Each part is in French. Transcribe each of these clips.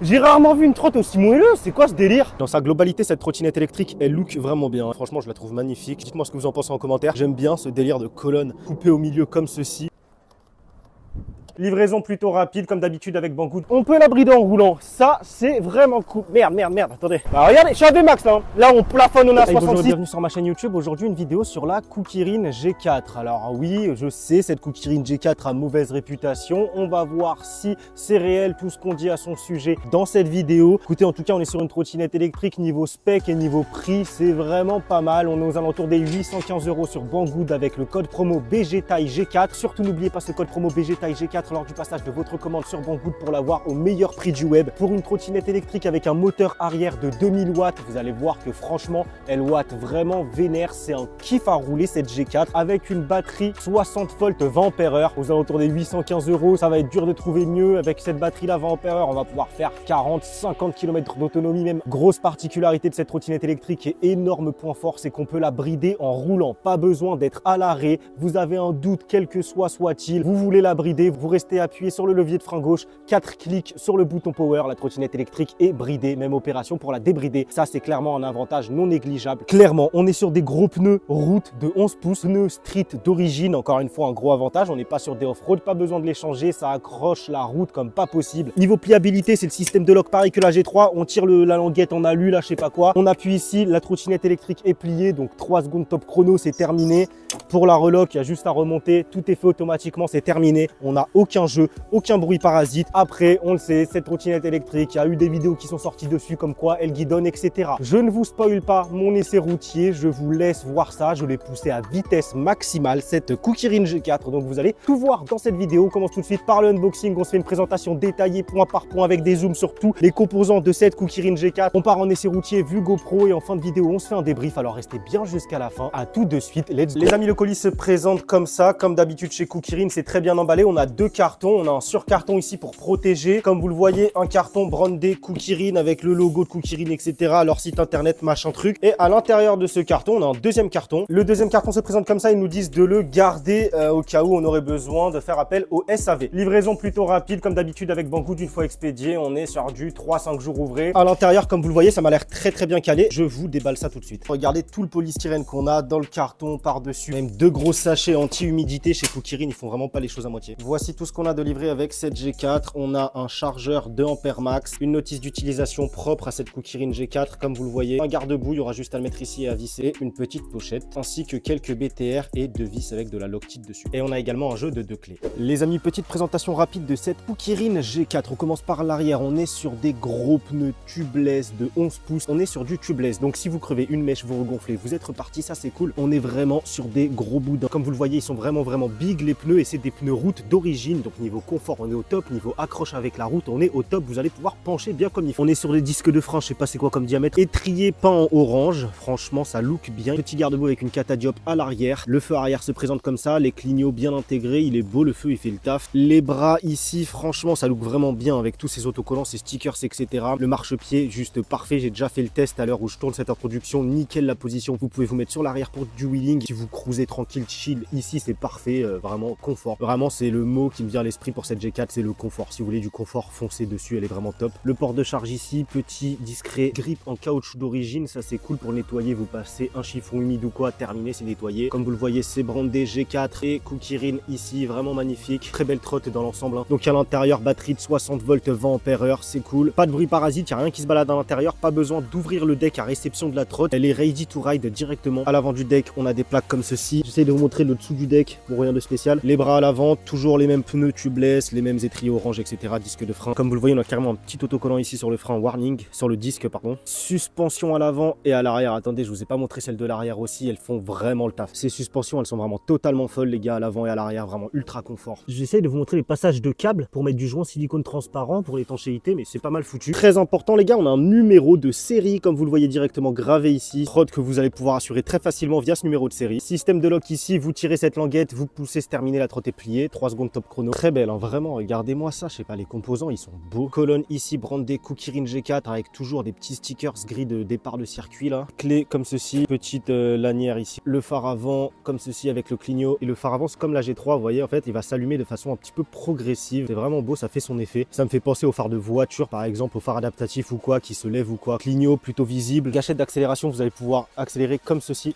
J'ai rarement vu une trotte aussi moelleuse, c'est quoi ce délire? Dans sa globalité, cette trottinette électrique, elle look vraiment bien. Franchement, je la trouve magnifique. Dites-moi ce que vous en pensez en commentaire. J'aime bien ce délire de colonne coupée au milieu comme ceci. Livraison plutôt rapide, comme d'habitude avec Banggood. On peut la brider en roulant. Ça, c'est vraiment cool. Merde, merde, merde. Attendez. Bah, regardez, je suis à VMAX là. Hein. Là, on plafonne, on a 66. bienvenue sur ma chaîne YouTube. Aujourd'hui, une vidéo sur la Koukirine G4. Alors oui, je sais, cette Koukirine G4 a mauvaise réputation. On va voir si c'est réel tout ce qu'on dit à son sujet dans cette vidéo. Écoutez, en tout cas, on est sur une trottinette électrique niveau spec et niveau prix. C'est vraiment pas mal. On est aux alentours des 815 euros sur Banggood avec le code promo BGTaille G4. Surtout, n'oubliez pas ce code promo BGTaille G4 lors du passage de votre commande sur Banggood pour l'avoir au meilleur prix du web. Pour une trottinette électrique avec un moteur arrière de 2000 watts, vous allez voir que franchement, elle watt vraiment vénère. C'est un kiff à rouler cette G4 avec une batterie 60 volts 20 ampères aux alentours des 815 euros. Ça va être dur de trouver mieux avec cette batterie là 20 ampères On va pouvoir faire 40, 50 km d'autonomie même. Grosse particularité de cette trottinette électrique et énorme point fort, c'est qu'on peut la brider en roulant. Pas besoin d'être à l'arrêt. Vous avez un doute, quel que soit soit-il. Vous voulez la brider, vous appuyé sur le levier de frein gauche, 4 clics sur le bouton power, la trottinette électrique est bridée, même opération pour la débrider. Ça, c'est clairement un avantage non négligeable. Clairement, on est sur des gros pneus route de 11 pouces, pneus street d'origine, encore une fois un gros avantage. On n'est pas sur des off-road, pas besoin de les changer, ça accroche la route comme pas possible. Niveau pliabilité, c'est le système de lock pareil que la G3. On tire la languette en alu, là, je sais pas quoi. On appuie ici, la trottinette électrique est pliée, donc 3 secondes top chrono, c'est terminé. Pour la relock, il y a juste à remonter, tout est fait automatiquement, c'est terminé. On n'a aucun jeu aucun bruit parasite. Après, on le sait, cette trottinette électrique, il y a eu des vidéos qui sont sorties dessus comme quoi elle guidonne, etc. Je ne vous spoil pas mon essai routier, je vous laisse voir ça. Je l'ai poussé à vitesse maximale, cette Koukirine G4. Donc vous allez tout voir dans cette vidéo. On commence tout de suite par le unboxing. On se fait une présentation détaillée point par point avec des zooms sur tous les composants de cette Koukirine G4. On part en essai routier vu GoPro et en fin de vidéo, on se fait un débrief. Alors restez bien jusqu'à la fin. À tout de suite. Let's. Les amis, le colis se présente comme ça. Comme d'habitude chez Koukirine, c'est très bien emballé. On a deux cartons. On a un sur carton ici pour protéger. Comme vous le voyez, un carton brandé Koukirine avec le logo de Koukirine, etc. Leur site internet, machin truc. Et à l'intérieur de ce carton, on a un deuxième carton. Le deuxième carton se présente comme ça. Ils nous disent de le garder euh, au cas où on aurait besoin de faire appel au SAV. Livraison plutôt rapide, comme d'habitude avec Banggood, une fois expédié, on est sur du 3-5 jours ouvrés. À l'intérieur, comme vous le voyez, ça m'a l'air très très bien calé. Je vous déballe ça tout de suite. Regardez tout le polystyrène qu'on a dans le carton par-dessus. Même deux gros sachets anti-humidité chez Koukirine. Ils font vraiment pas les choses à moitié. Voici tout ce qu'on a de livré avec cette G4. On a un chargeur 2 ampères max, une notice d'utilisation propre à cette Koukirine G4, comme vous le voyez. Un garde-boue, il y aura juste à le mettre ici et à visser. Une petite pochette, ainsi que quelques BTR et deux vis avec de la Loctite dessus. Et on a également un jeu de deux clés. Les amis, petite présentation rapide de cette Koukirine G4. On commence par l'arrière. On est sur des gros pneus tubeless de 11 pouces. On est sur du tubeless. Donc si vous crevez une mèche, vous regonflez, vous êtes reparti, ça c'est cool. On est vraiment sur des gros boudins. Comme vous le voyez, ils sont vraiment vraiment big les pneus et c'est des pneus route d'origine. Donc niveau confort, on est au top. Niveau accroche avec la route, on est au top. Vous allez pouvoir pencher bien comme il faut. On est sur les disques de frein, je sais pas c'est quoi comme diamètre. Étrier peint en orange. Franchement, ça look bien. Petit garde-boue avec une catadiop à l'arrière. Le feu arrière se présente comme ça. Les clignots bien intégrés. Il est beau, le feu, il fait le taf. Les bras ici, franchement, ça look vraiment bien avec tous ces autocollants, ces stickers, etc. Le marchepied, juste parfait. J'ai déjà fait le test à l'heure où je tourne cette introduction. Nickel la position. Vous pouvez vous mettre sur l'arrière pour du wheeling. Si vous cruisez tranquille, chill, ici, c'est parfait. Euh, vraiment confort. Vraiment, c'est le mot qui me vient l'esprit pour cette G4, c'est le confort. Si vous voulez du confort foncé dessus, elle est vraiment top. Le port de charge ici, petit, discret, grip en caoutchouc d'origine, ça c'est cool pour nettoyer, vous passez un chiffon humide ou quoi, terminé, c'est nettoyé. Comme vous le voyez, c'est brandé G4 et Koukirine ici, vraiment magnifique. Très belle trotte dans l'ensemble. Hein. Donc à l'intérieur, batterie de 60 volts 20 ampères c'est cool. Pas de bruit parasite, il a rien qui se balade à l'intérieur, pas besoin d'ouvrir le deck à réception de la trotte. Elle est ready to ride directement. À l'avant du deck, on a des plaques comme ceci. J'essaie de vous montrer le dessous du deck, pour rien de spécial. Les bras à l'avant, toujours les mêmes pneus tubeless, les mêmes étriers orange, etc. Disque de frein. Comme vous le voyez, on a carrément un petit autocollant ici sur le frein warning, sur le disque, pardon. Suspension à l'avant et à l'arrière. Attendez, je vous ai pas montré celle de l'arrière aussi. Elles font vraiment le taf. Ces suspensions, elles sont vraiment totalement folles, les gars, à l'avant et à l'arrière. Vraiment ultra confort. J'essaie de vous montrer les passages de câbles pour mettre du joint silicone transparent pour l'étanchéité, mais c'est pas mal foutu. Très important, les gars, on a un numéro de série, comme vous le voyez directement gravé ici. Prod que vous allez pouvoir assurer très facilement via ce numéro de série. Système de lock ici, vous tirez cette languette, vous poussez, se terminer, la trotte est pliée. 3 secondes top chrono Très belle, hein, vraiment, regardez-moi ça, je sais pas, les composants, ils sont beaux. Colonne ici, brandée Kirin G4 avec toujours des petits stickers gris de départ de circuit là. Clé comme ceci, petite euh, lanière ici. Le phare avant comme ceci avec le clignot. Et le phare avant, comme la G3, vous voyez, en fait, il va s'allumer de façon un petit peu progressive. C'est vraiment beau, ça fait son effet. Ça me fait penser au phare de voiture, par exemple, au phare adaptatif ou quoi, qui se lève ou quoi. Clignot plutôt visible. Gâchette d'accélération, vous allez pouvoir accélérer comme ceci.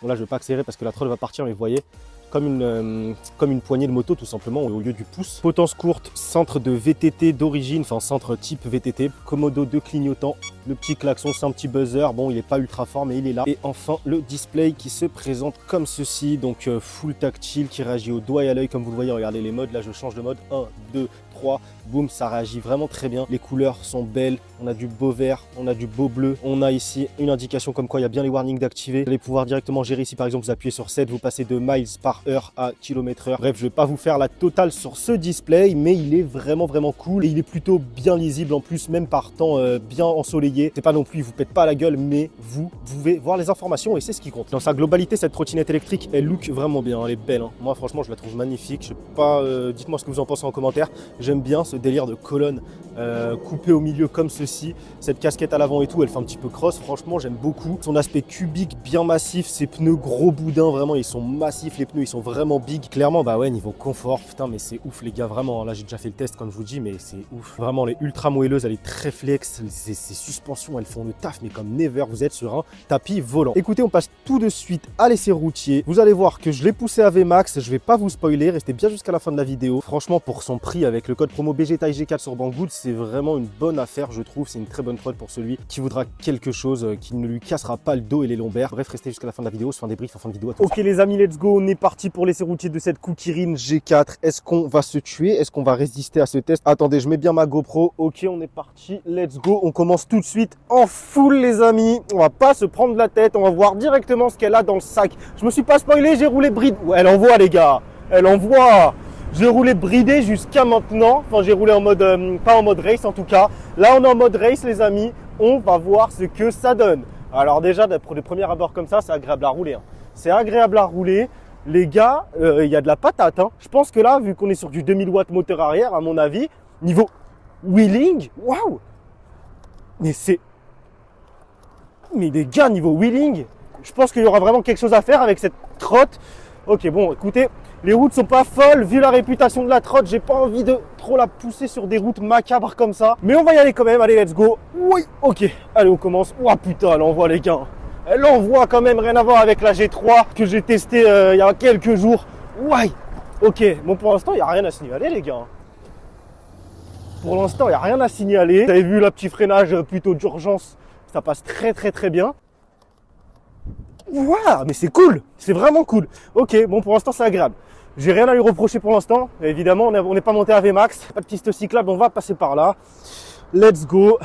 Bon là, je vais pas accélérer parce que la troll va partir, mais vous voyez, comme une, euh, comme une poignée de moto tout simplement au lieu du pouce. Potence courte, centre de VTT d'origine, enfin centre type VTT, commodo de clignotant, le petit klaxon c'est un petit buzzer, bon il n'est pas ultra fort mais il est là. Et enfin le display qui se présente comme ceci, donc euh, full tactile qui réagit au doigt et à l'œil. Comme vous le voyez, regardez les modes, là je change de mode. 1, 2, 3, boum, ça réagit vraiment très bien. Les couleurs sont belles, on a du beau vert, on a du beau bleu, on a ici une indication comme quoi il y a bien les warnings d'activer. Vous allez pouvoir directement gérer. Ici par exemple vous appuyez sur 7, vous passez de miles par heure à kilomètre heure. Bref, je vais pas vous faire la totale sur ce display, mais il est vraiment vraiment cool et il est plutôt bien lisible en plus, même par temps euh, bien ensoleillé. C'est pas non plus, il vous pète pas la gueule, mais vous pouvez voir les informations et c'est ce qui compte. Dans sa globalité, cette trottinette électrique, elle look vraiment bien, elle est belle. Hein. Moi franchement, je la trouve magnifique. Je pas, euh, dites-moi ce que vous en pensez en commentaire. J'aime bien ce délire de colonne euh, coupée au milieu comme ceci. Cette casquette à l'avant et tout, elle fait un petit peu cross. Franchement, j'aime beaucoup. Son aspect cubique, bien massif, ses pneus gros boudins, vraiment, ils sont massifs. Les pneus, ils sont vraiment big. Clairement, bah ouais, niveau confort, putain, mais c'est ouf, les gars, vraiment. Là, j'ai déjà fait le test, comme je vous dis, mais c'est ouf. Vraiment, les ultra moelleuses, elle est très flex. Ces, suspensions, elles font le taf, mais comme never, vous êtes sur un tapis volant. Écoutez, on passe tout de suite à l'essai routier. Vous allez voir que je l'ai poussé à VMAX. Je vais pas vous spoiler, restez bien jusqu'à la fin de la vidéo. Franchement, pour son prix, avec le code promo BGTAIG 4 sur Banggood, c'est vraiment une bonne affaire, je trouve. C'est une très bonne prod pour celui qui voudra quelque chose euh, qui ne lui cassera pas le dos et les lombaires. Bref, restez jusqu'à la fin de la vidéo. Je fais un débrief en fin de vidéo. Ok, les amis, let's go. On est parti pour l'essai routier de cette Kirin G4. Est-ce qu'on va se tuer? Est-ce qu'on va résister à ce test? Attendez, je mets bien ma GoPro. Ok, on est parti. Let's go. On commence tout de suite en full, les amis. On va pas se prendre la tête. On va voir directement ce qu'elle a dans le sac. Je me suis pas spoilé. J'ai roulé bride. Elle envoie, les gars. Elle envoie. J'ai roulé bridé jusqu'à maintenant. Enfin, j'ai roulé en mode, euh, pas en mode race en tout cas. Là, on est en mode race, les amis. On va voir ce que ça donne. Alors déjà, pour les premiers abords comme ça, c'est agréable à rouler. Hein. C'est agréable à rouler. Les gars, euh, il y a de la patate. Hein. Je pense que là, vu qu'on est sur du 2000 watts moteur arrière, à mon avis, niveau wheeling, waouh Mais c'est... Mais les gars, niveau wheeling, je pense qu'il y aura vraiment quelque chose à faire avec cette trotte. Ok, bon, écoutez, les routes sont pas folles, vu la réputation de la trotte, j'ai pas envie de trop la pousser sur des routes macabres comme ça. Mais on va y aller quand même, allez let's go. Oui, ok, allez on commence. Ouah putain, elle envoie les gars. Elle envoie quand même, rien à voir avec la G3 que j'ai testé euh, il y a quelques jours. Ouais, ok, bon pour l'instant il n'y a rien à signaler les gars. Pour l'instant il n'y a rien à signaler. Vous avez vu le petit freinage euh, plutôt d'urgence, ça passe très très très bien. Waouh, mais c'est cool, c'est vraiment cool. Ok, bon pour l'instant c'est agréable. J'ai rien à lui reprocher pour l'instant. Évidemment, on n'est pas monté à VMAX. Pas de piste cyclable, on va passer par là. Let's go.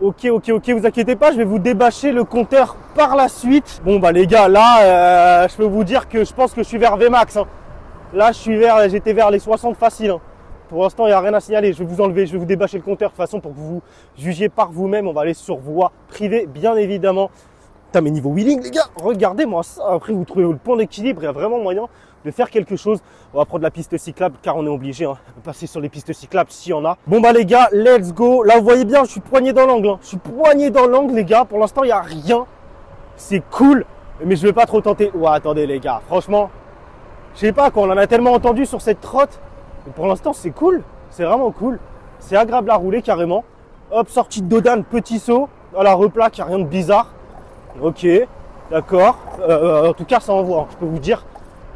Ok, ok, ok, vous inquiétez pas, je vais vous débâcher le compteur par la suite. Bon bah les gars, là, euh, je peux vous dire que je pense que je suis vers VMAX. Hein. Là, je suis vers, j'étais vers les 60 faciles. Hein. Pour l'instant, il n'y a rien à signaler. Je vais vous enlever, je vais vous débâcher le compteur de façon pour que vous jugiez par vous-même. On va aller sur voie privée, bien évidemment. Putain, mais niveau wheeling, les gars, regardez-moi ça. Après, vous trouvez le point d'équilibre, il y a vraiment moyen de faire quelque chose. On va prendre la piste cyclable car on est obligé hein, de passer sur les pistes cyclables s'il y en a. Bon bah les gars, let's go. Là vous voyez bien, je suis poigné dans l'angle. Hein. Je suis poigné dans l'angle les gars. Pour l'instant il n'y a rien. C'est cool. Mais je vais pas trop tenter. Ouais attendez les gars, franchement, je sais pas quoi, on en a tellement entendu sur cette trotte. Mais pour l'instant c'est cool. C'est vraiment cool. C'est agréable à rouler carrément. Hop, sortie de Dodane, petit saut. Voilà, replaque, rien de bizarre. Ok, d'accord. Euh, en tout cas, ça envoie. Hein. Je peux vous dire,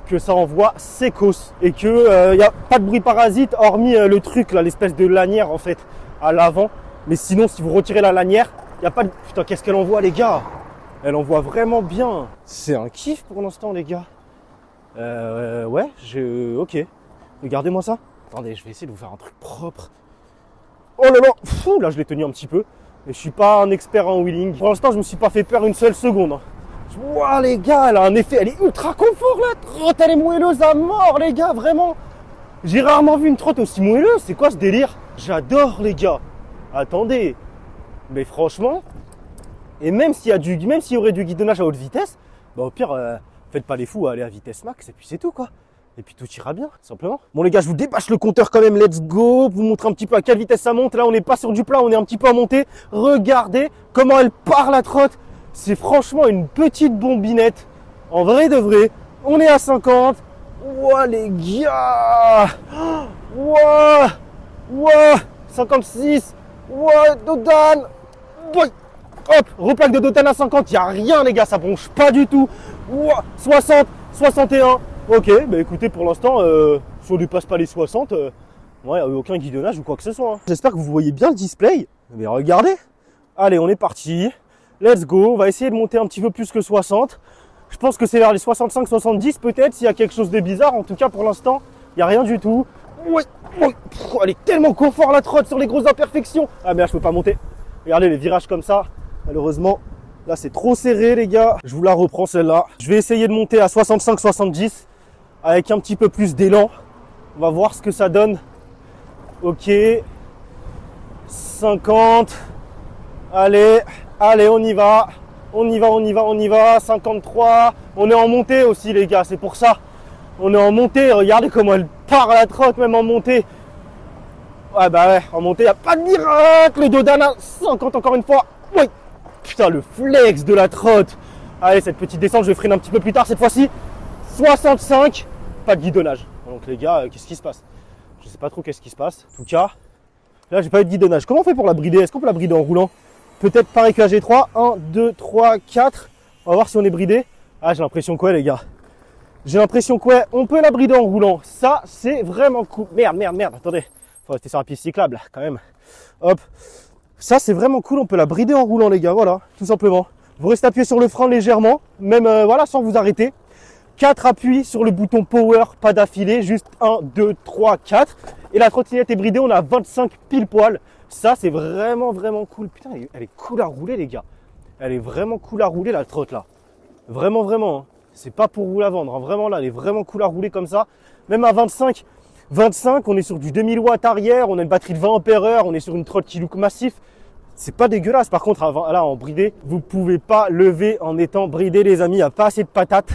que ça envoie sécos et que il euh, n'y a pas de bruit parasite hormis euh, le truc là, l'espèce de lanière en fait à l'avant. Mais sinon, si vous retirez la lanière, il n'y a pas de... Putain, qu'est-ce qu'elle envoie les gars? Elle envoie vraiment bien. C'est un kiff pour l'instant les gars. Euh, ouais, je... Ok. Regardez-moi ça. Attendez, je vais essayer de vous faire un truc propre. Oh là là Là, je l'ai tenu un petit peu. Mais je suis pas un expert en wheeling. Pour l'instant, je me suis pas fait peur une seule seconde. Hein. Waouh les gars, elle a un effet, elle est ultra confort la trotte, elle est moelleuse à mort les gars, vraiment. J'ai rarement vu une trotte aussi moelleuse, c'est quoi ce délire? J'adore les gars. Attendez, mais franchement, et même s'il y a du, même s'il y aurait du guidonnage à haute vitesse, bah au pire, euh, faites pas les fous, allez à vitesse max et puis c'est tout quoi. Et puis tout ira bien, simplement. Bon les gars, je vous dépasse le compteur quand même, let's go. Vous montrer un petit peu à quelle vitesse ça monte. Là, on n'est pas sur du plat, on est un petit peu à monter. Regardez comment elle part la trotte. C'est franchement une petite bombinette. En vrai de vrai, on est à 50. Ouah les gars Ouah Ouah 56 Ouah Dodan Hop Replaque de Dodan à 50, il a rien les gars, ça bronche pas du tout. Ouah 60 61 Ok, bah écoutez, pour l'instant, euh, si on ne dépasse pas les 60, euh, a aucun guidonnage ou quoi que ce soit. Hein. J'espère que vous voyez bien le display. Mais regardez. Allez, on est parti. Let's go. On va essayer de monter un petit peu plus que 60. Je pense que c'est vers les 65-70 peut-être s'il y a quelque chose de bizarre. En tout cas, pour l'instant, il n'y a rien du tout. Ouais, elle est tellement confort la trotte sur les grosses imperfections. Ah mais je peux pas monter. Regardez les virages comme ça. Malheureusement, là c'est trop serré les gars. Je vous la reprends celle-là. Je vais essayer de monter à 65-70 avec un petit peu plus d'élan. On va voir ce que ça donne. Ok. 50. Allez, allez, on y va. On y va, on y va, on y va. 53. On est en montée aussi, les gars. C'est pour ça. On est en montée. Regardez comment elle part la trotte, même en montée. Ouais, bah ouais, en montée, il a pas de miracle. Dodana, 50 encore une fois. Oui. Putain, le flex de la trotte. Allez, cette petite descente, je vais freiner un petit peu plus tard cette fois-ci. 65 pas de guidonnage. Donc les gars, euh, qu'est-ce qui se passe? Je sais pas trop qu'est-ce qui se passe. En tout cas, là j'ai pas eu de guidonnage. Comment on fait pour la brider? Est-ce qu'on peut la brider en roulant? Peut-être pareil que la G3. 1, 2, 3, 4. On va voir si on est bridé. Ah j'ai l'impression quoi les gars J'ai l'impression quoi On peut la brider en roulant. Ça c'est vraiment cool. Merde, merde, merde. Attendez. Faut rester sur un pied cyclable quand même. Hop. Ça c'est vraiment cool. On peut la brider en roulant les gars. Voilà, tout simplement. Vous restez appuyé sur le frein légèrement, même euh, voilà, sans vous arrêter. 4 appuis sur le bouton power, pas d'affilée, juste 1, 2, 3, 4. Et la trottinette est bridée, on a 25 pile poil. Ça, c'est vraiment, vraiment cool. Putain, elle est, cool à rouler, les gars. Elle est vraiment cool à rouler, la trotte, là. Vraiment, vraiment. Hein. C'est pas pour vous la vendre. Hein. Vraiment, là, elle est vraiment cool à rouler comme ça. Même à 25, 25, on est sur du 2000 watts arrière, on a une batterie de 20 ampères, on est sur une trotte qui look massif. C'est pas dégueulasse. Par contre, là, en bridé, vous pouvez pas lever en étant bridé, les amis. Il n'y a pas assez de patates.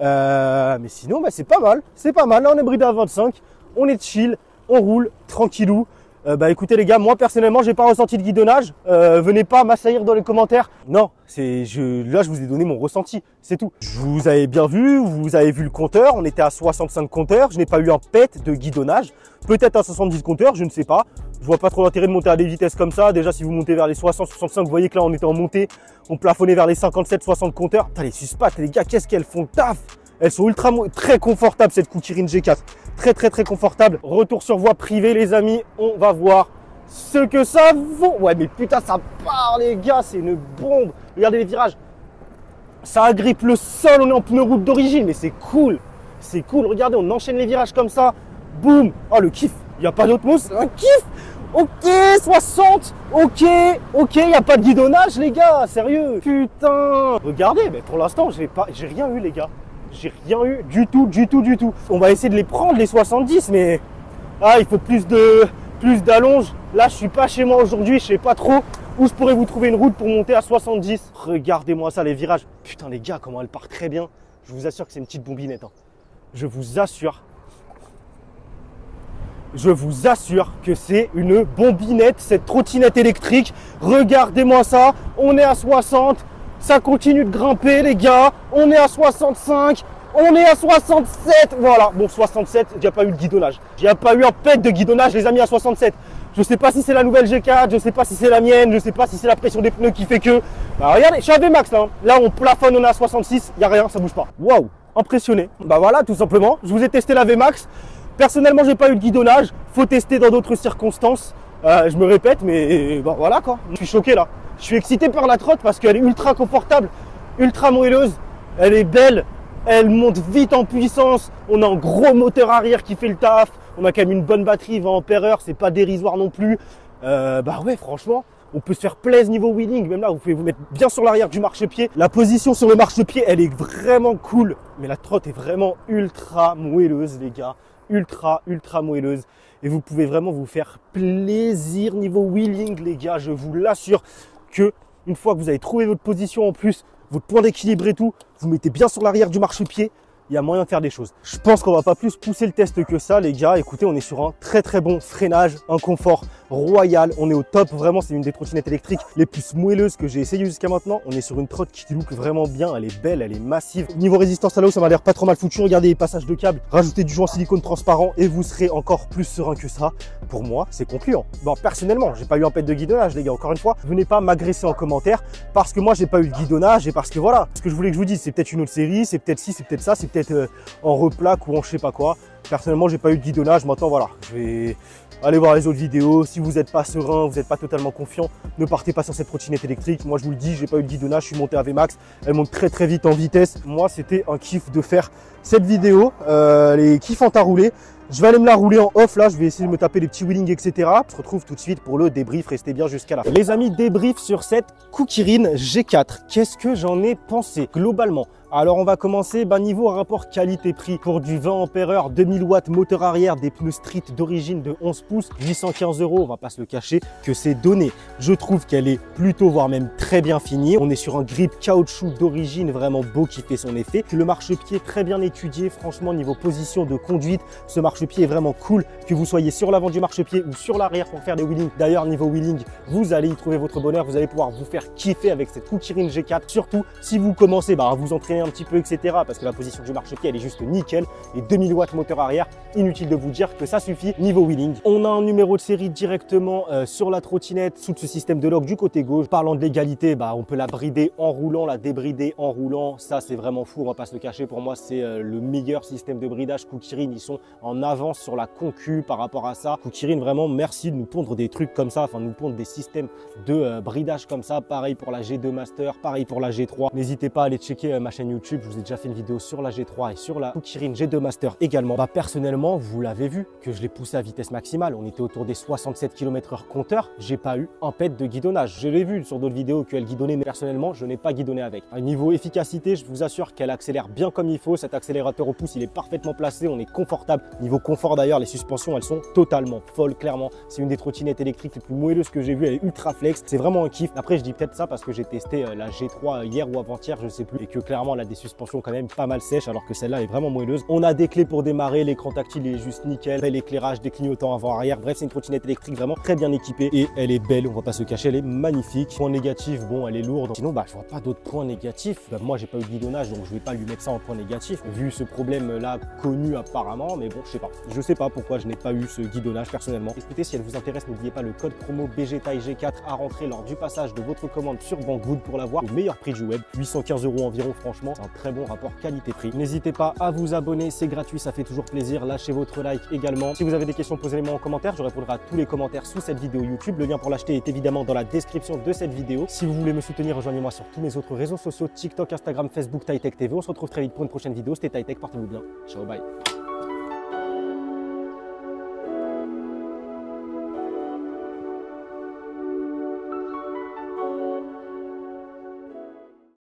Euh, mais sinon, bah, c'est pas mal. C'est pas mal. Là, on est bridé à 25. On est chill. On roule tranquillou. Euh, bah écoutez les gars, moi personnellement, j'ai pas ressenti de guidonnage. Euh, venez pas m'assaillir dans les commentaires. Non, c'est je là je vous ai donné mon ressenti, c'est tout. Je vous avais bien vu, vous avez vu le compteur, on était à 65 compteurs, je n'ai pas eu un pet de guidonnage. Peut-être à 70 compteurs, je ne sais pas. Je vois pas trop l'intérêt de monter à des vitesses comme ça. Déjà si vous montez vers les 60 65, vous voyez que là on était en montée, on plafonnait vers les 57 60 compteurs. Putain les suspattes les gars, qu'est-ce qu'elles font taf? Elles sont ultra très confortables cette Kukirin G4. Très très très confortable. Retour sur voie privée les amis. On va voir ce que ça vaut. Ouais mais putain ça part les gars. C'est une bombe. Regardez les virages. Ça agrippe le sol. On est en pneu route d'origine. Mais c'est cool. C'est cool. Regardez on enchaîne les virages comme ça. Boum. Oh le kiff. Il n'y a pas d'autre. C'est un kiff. Ok, 60, ok, ok, il n'y a pas de guidonnage les gars, sérieux. Putain. Regardez, mais pour l'instant, j'ai pas, rien eu les gars. J'ai rien eu du tout, du tout, du tout. On va essayer de les prendre les 70, mais ah, il faut plus de plus d'allonge. Là, je suis pas chez moi aujourd'hui, je sais pas trop où je pourrais vous trouver une route pour monter à 70. Regardez-moi ça, les virages. Putain, les gars, comment elle part très bien. Je vous assure que c'est une petite bombinette. Hein. Je vous assure. Je vous assure que c'est une bombinette, cette trottinette électrique. Regardez-moi ça. On est à 60. Ça continue de grimper, les gars. On est à 65. On est à 67. Voilà. Bon, 67, il pas eu de guidonnage. Il pas eu un pet de guidonnage, les amis, à 67. Je sais pas si c'est la nouvelle G4, je sais pas si c'est la mienne, je sais pas si c'est la pression des pneus qui fait que. Bah, regardez, je suis à VMAX là. Hein. Là, on plafonne, on est à 66. Il a rien, ça bouge pas. Waouh. Impressionné. Bah voilà, tout simplement. Je vous ai testé la VMAX. Personnellement, j'ai pas eu de guidonnage. Faut tester dans d'autres circonstances. Euh, je me répète, mais voilà quoi. Je suis choqué là. Je suis excité par la trotte parce qu'elle est ultra confortable, ultra moelleuse, elle est belle, elle monte vite en puissance, on a un gros moteur arrière qui fait le taf, on a quand même une bonne batterie 20 ampères c'est pas dérisoire non plus. Euh, bah ouais, franchement, on peut se faire plaisir niveau wheeling. Même là, vous pouvez vous mettre bien sur l'arrière du marchepied. La position sur le marchepied, elle est vraiment cool. Mais la trotte est vraiment ultra moelleuse, les gars. Ultra, ultra moelleuse et vous pouvez vraiment vous faire plaisir niveau wheeling les gars, je vous l'assure que une fois que vous avez trouvé votre position en plus, votre point d'équilibre et tout, vous mettez bien sur l'arrière du marchepied, il y a moyen de faire des choses. Je pense qu'on va pas plus pousser le test que ça, les gars. Écoutez, on est sur un très très bon freinage, un confort royal. On est au top. Vraiment, c'est une des trottinettes électriques les plus moelleuses que j'ai essayé jusqu'à maintenant. On est sur une trotte qui look vraiment bien. Elle est belle, elle est massive. Niveau résistance à l'eau, ça m'a l'air pas trop mal foutu. Regardez les passages de câbles. Rajoutez du joint silicone transparent et vous serez encore plus serein que ça. Pour moi, c'est concluant. Bon, personnellement, j'ai pas eu un pet de guidonnage, les gars. Encore une fois, venez pas m'agresser en commentaire parce que moi, j'ai pas eu de guidonnage et parce que voilà. Ce que je voulais que je vous dise, c'est peut-être une autre série, c'est peut-être ci, c'est peut-être ça, c'est peut-être euh, en replaque ou en je sais pas quoi. Personnellement, j'ai pas eu de guidonnage. Maintenant, voilà, je vais aller voir les autres vidéos. Si vous n'êtes pas serein, vous n'êtes pas totalement confiant, ne partez pas sur cette trottinette électrique. Moi, je vous le dis, j'ai pas eu de guidonnage. Je suis monté à VMAX. Elle monte très très vite en vitesse. Moi, c'était un kiff de faire cette vidéo. Euh, les kiffants à rouler. Je vais aller me la rouler en off là, je vais essayer de me taper les petits wheelings, etc. On se retrouve tout de suite pour le débrief, restez bien jusqu'à la fin. Les amis, débrief sur cette Kukirin G4. Qu'est-ce que j'en ai pensé globalement? Alors on va commencer bah, niveau rapport qualité-prix pour du 20 ampères 2000 watts moteur arrière des pneus street d'origine de 11 pouces 815 euros on va pas se le cacher que c'est donné je trouve qu'elle est plutôt voire même très bien finie on est sur un grip caoutchouc d'origine vraiment beau qui fait son effet le marchepied très bien étudié franchement niveau position de conduite ce marchepied est vraiment cool que vous soyez sur l'avant du marchepied ou sur l'arrière pour faire des wheelings d'ailleurs niveau wheeling vous allez y trouver votre bonheur vous allez pouvoir vous faire kiffer avec cette Kukirin G4 surtout si vous commencez bah, à vous entraîner un petit peu, etc. Parce que la position du marchepied, elle est juste nickel. Et 2000 watts moteur arrière, inutile de vous dire que ça suffit niveau wheeling. On a un numéro de série directement euh, sur la trottinette, sous ce système de lock du côté gauche. Parlant de l'égalité, bah, on peut la brider en roulant, la débrider en roulant. Ça, c'est vraiment fou, on va pas se le cacher. Pour moi, c'est euh, le meilleur système de bridage. Kukirin, ils sont en avance sur la concu par rapport à ça. Kukirin, vraiment, merci de nous pondre des trucs comme ça, enfin, nous pondre des systèmes de euh, bridage comme ça. Pareil pour la G2 Master, pareil pour la G3. N'hésitez pas à aller checker ma chaîne YouTube je vous ai déjà fait une vidéo sur la G3 et sur la Kirin G2 Master également. Bah, personnellement, vous l'avez vu, que je l'ai poussé à vitesse maximale. On était autour des 67 km h compteur. J'ai pas eu un pet de guidonnage. Je l'ai vu sur d'autres vidéos qu'elle guidonnait, mais personnellement, je n'ai pas guidonné avec. Niveau efficacité, je vous assure qu'elle accélère bien comme il faut. Cet accélérateur au pouce, il est parfaitement placé. On est confortable. Niveau confort d'ailleurs, les suspensions, elles sont totalement folles, clairement. C'est une des trottinettes électriques les plus moelleuses que j'ai vues. Elle est ultra flex. C'est vraiment un kiff. Après, je dis peut-être ça parce que j'ai testé euh, la G3 hier ou avant-hier, je sais plus, et que clairement, elle a des suspension quand même pas mal sèche alors que celle-là est vraiment moelleuse. On a des clés pour démarrer, l'écran tactile est juste nickel, l'éclairage, des clignotants avant-arrière. Bref, c'est une trottinette électrique vraiment très bien équipée et elle est belle, on va pas se cacher, elle est magnifique. Point négatif, bon, elle est lourde. Sinon, bah, je vois pas d'autres points négatifs. Bah, moi, j'ai pas eu de guidonnage, donc je vais pas lui mettre ça en point négatif, vu ce problème-là connu apparemment. Mais bon, je sais pas. Je sais pas pourquoi je n'ai pas eu ce guidonnage personnellement. Écoutez, si elle vous intéresse, n'oubliez pas le code promo BGTAI 4 à rentrer lors du passage de votre commande sur Banggood pour l'avoir au meilleur prix du web. 815 euros environ, franchement, c'est un très bon rapport qualité-prix. N'hésitez pas à vous abonner, c'est gratuit, ça fait toujours plaisir. Lâchez votre like également. Si vous avez des questions, posez-les-moi en commentaire. Je répondrai à tous les commentaires sous cette vidéo YouTube. Le lien pour l'acheter est évidemment dans la description de cette vidéo. Si vous voulez me soutenir, rejoignez-moi sur tous mes autres réseaux sociaux, TikTok, Instagram, Facebook, TiTech TV. On se retrouve très vite pour une prochaine vidéo. C'était TiTech, portez-vous bien. Ciao, bye.